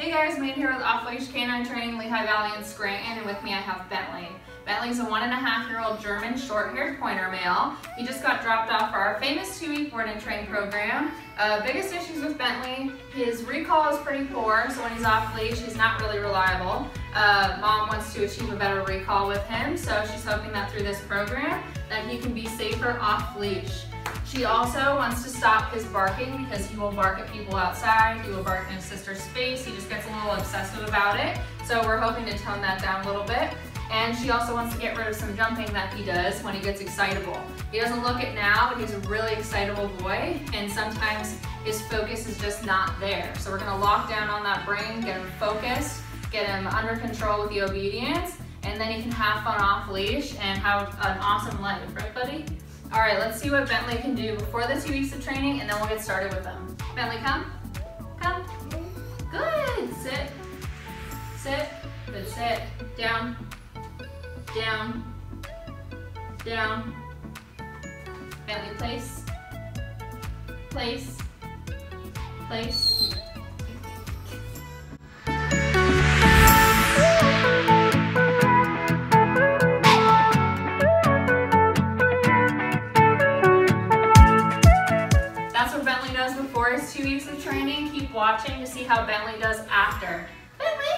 Hey guys, Maine here with Off Leash Canine Training, Lehigh Valley and Scranton, and with me I have Bentley. Bentley's a one and a half year old German short-haired pointer male. He just got dropped off for our famous two-week board and train program. Uh, biggest issues with Bentley, his recall is pretty poor, so when he's off leash, he's not really reliable. Uh, Mom wants to achieve a better recall with him, so she's hoping that through this program, that he can be safer off leash. She also wants to stop his barking because he will bark at people outside, he will bark in his sister's face, he just gets a little obsessive about it. So we're hoping to tone that down a little bit. And she also wants to get rid of some jumping that he does when he gets excitable. He doesn't look it now, but he's a really excitable boy, and sometimes his focus is just not there. So we're gonna lock down on that brain, get him focused, get him under control with the obedience, and then he can have fun off leash and have an awesome life, right buddy? All right, let's see what Bentley can do before the two weeks of training and then we'll get started with them. Bentley, come, come. Good, sit, sit, good, sit, down, down, down. Bentley, place, place, place. two weeks of training. Keep watching to see how Bentley does after. Bentley!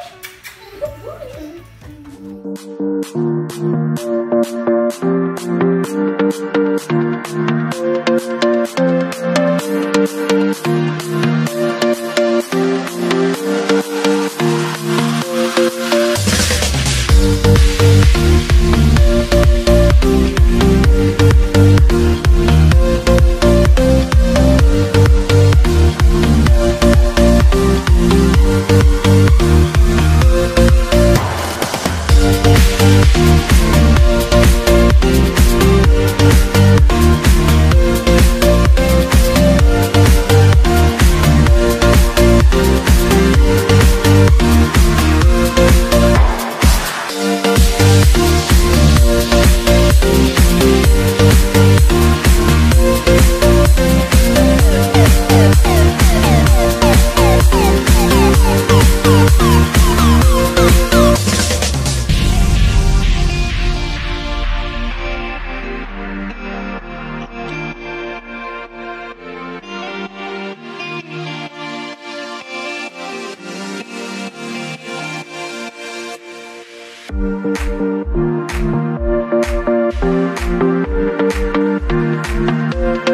Thank you.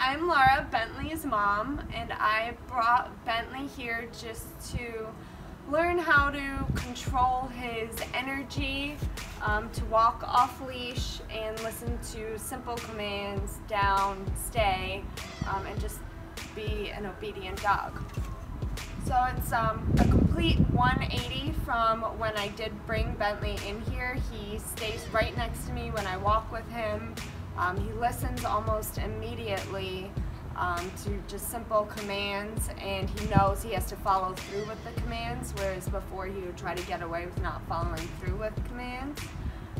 I'm Laura, Bentley's mom, and I brought Bentley here just to learn how to control his energy, um, to walk off leash and listen to simple commands, down, stay, um, and just be an obedient dog. So it's um, a complete 180 from when I did bring Bentley in here. He stays right next to me when I walk with him. Um, he listens almost immediately um, to just simple commands and he knows he has to follow through with the commands whereas before he would try to get away with not following through with commands.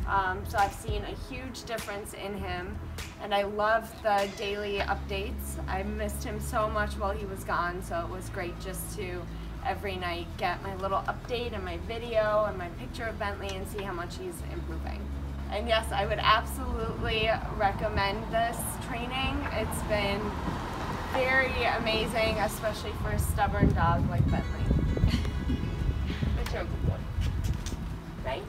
Um, so I've seen a huge difference in him and I love the daily updates. I missed him so much while he was gone so it was great just to every night get my little update and my video and my picture of Bentley and see how much he's improving. And yes, I would absolutely recommend this training. It's been very amazing, especially for a stubborn dog like Bentley. Good job, boy. Right?